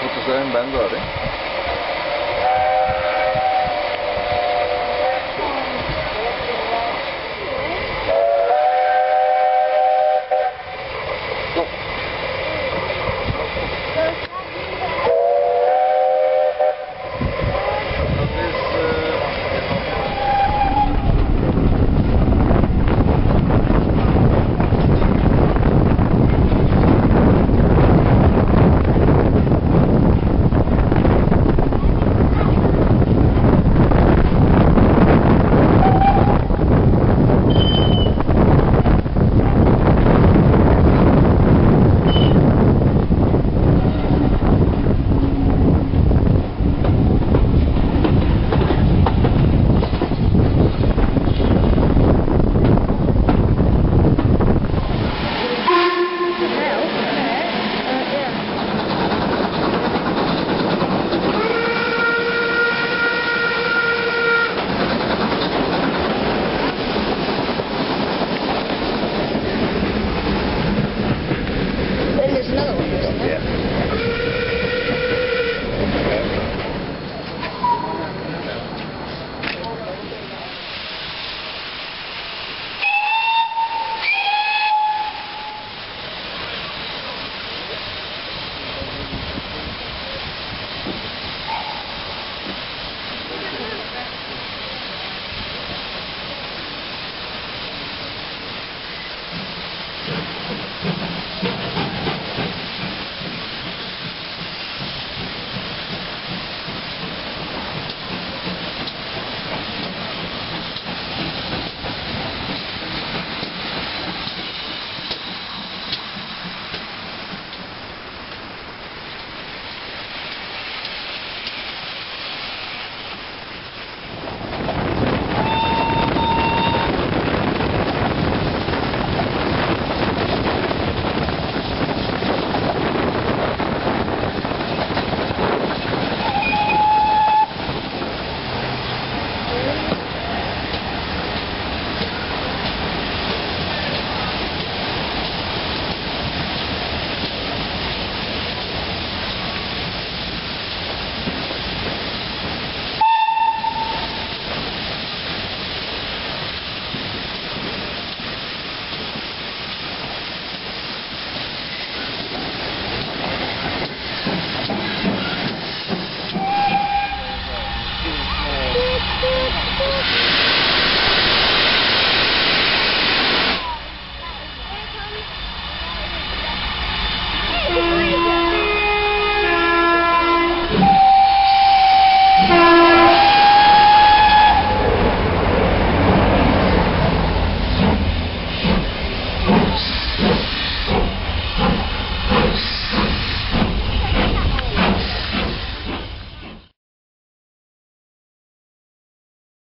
Fotograferer en band, var?